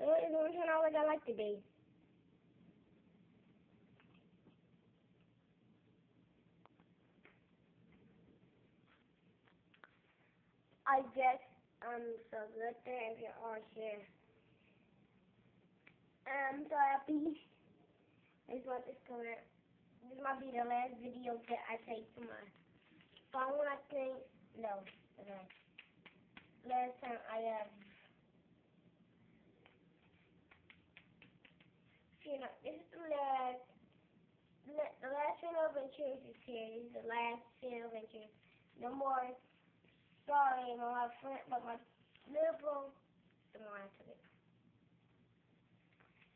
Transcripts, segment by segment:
It don't turn like I like to be. I guess I'm so good there if you are here. I'm so happy. I just want this coming. This might be the last video that I take to my phone, I think. No, okay. Last time I have. You know, this is the last. The last Final Adventures is here. This is the last Final Adventures. No more sorry, my friend, but my liberal, the more I took it.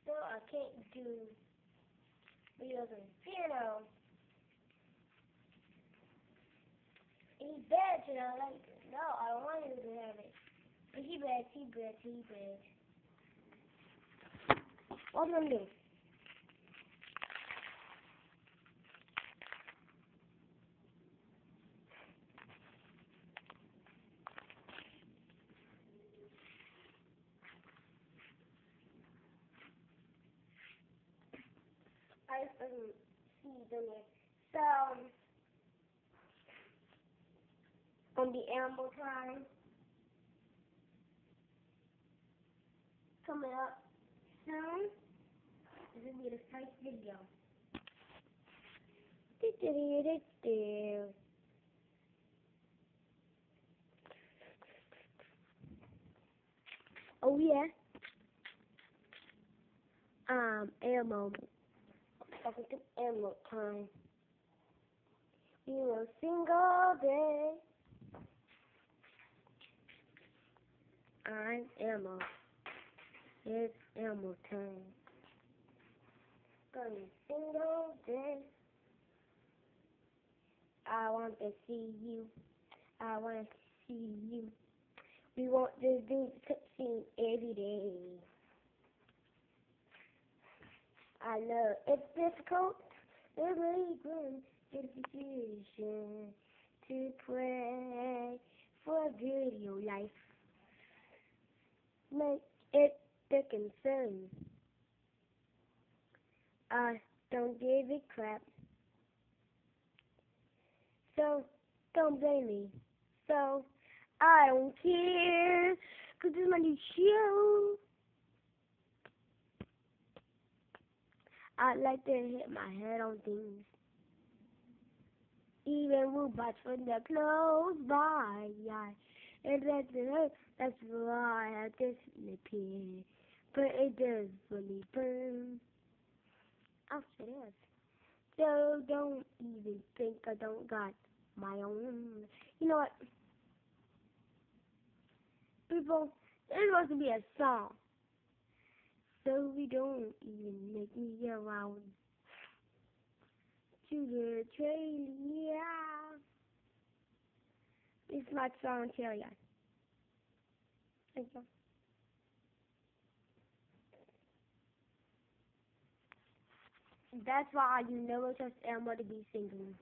So I can't do videos on piano. He's bad, you know, like, no, I don't want him to have it. But he bad, he bad, he bad. What's gonna? I just see them yet. So, on the animal time, coming up soon, this will be the first video. Do-do-do-do-do. Oh yeah. Um, Elmo. To Elmo time. We will sing all day. I'm Elmo. It's Elmo time. Gonna sing all day. I want to see you. I want to see you. We want to do the cutscene every day. I know it's difficult, really good decision to pray for a video life. Make it the concern. I don't give a crap. So, don't blame me. So, I don't care. Cause it's my new show. I like to hit my head on things. Even robots when they're close by. And that's it. That's why I disappear. But it does really burn. Oh, it is. So don't even think I don't got my own. You know what? People, there's supposed to be a song. We don't even make me around to the train. Yeah. It's my song, Cherry. Thank you. That's why you never trust Emma to be singing.